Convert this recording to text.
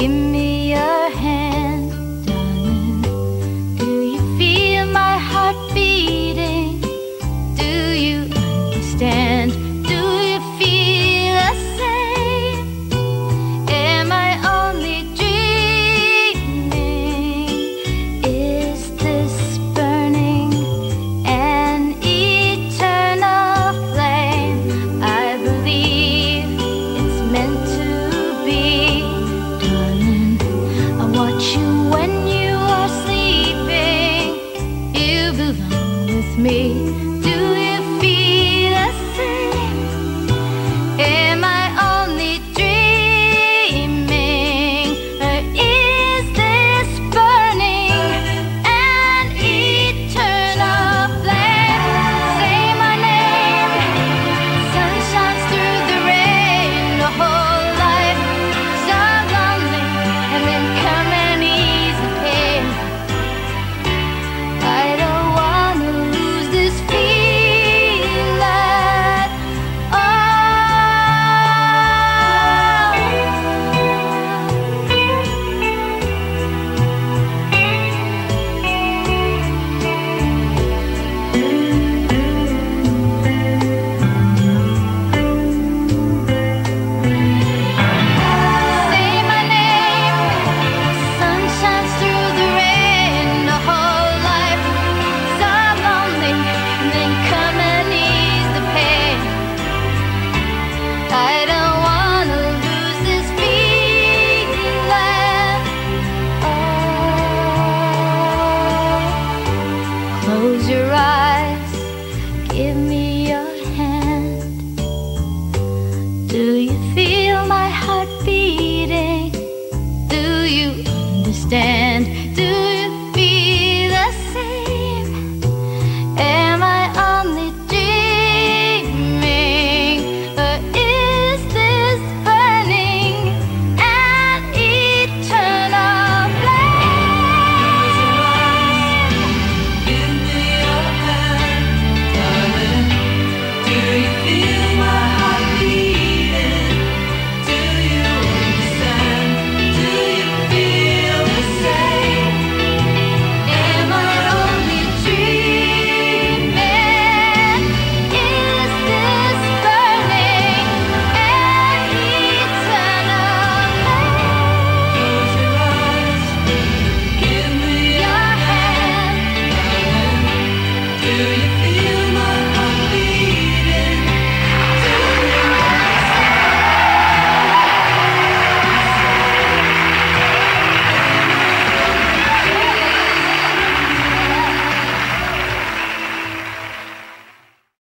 Give me